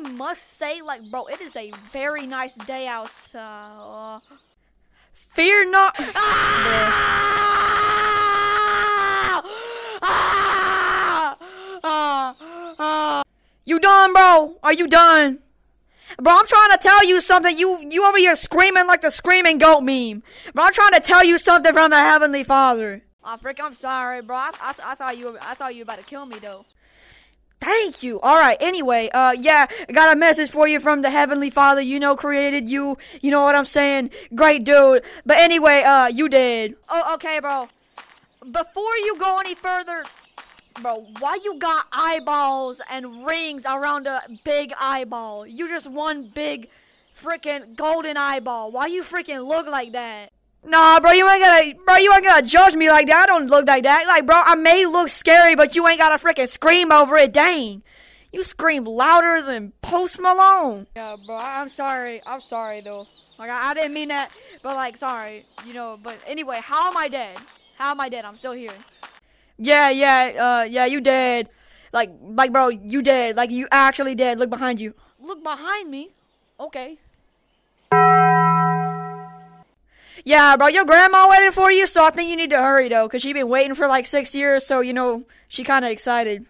must say, like, bro, it is a very nice day outside. Fear not. You done, bro? Are you done? Bro, I'm trying to tell you something. You you over here screaming like the screaming goat meme. Bro, I'm trying to tell you something from the Heavenly Father. Oh, frick, I'm sorry, bro. I, I, I thought you were, I thought you were about to kill me, though. Thank you. All right. Anyway, uh, yeah, I got a message for you from the Heavenly Father. You know, created you. You know what I'm saying? Great dude. But anyway, uh, you did. Oh, okay, bro. Before you go any further, bro, why you got eyeballs and rings around a big eyeball? You just one big freaking golden eyeball. Why you freaking look like that? Nah, bro, you ain't gonna, bro, you ain't gonna judge me like that. I don't look like that. Like, bro, I may look scary, but you ain't gotta freaking scream over it. Dang, you scream louder than Post Malone. Yeah, bro, I'm sorry. I'm sorry though. Like, I, I didn't mean that, but like, sorry. You know, but anyway, how am I dead? How am I dead? I'm still here. Yeah, yeah, uh, yeah, you dead. Like, like, bro, you dead. Like, you actually dead. Look behind you. Look behind me. Okay. Yeah, bro, your grandma waiting for you, so I think you need to hurry though, cause she been waiting for like six years, so you know she kind of excited.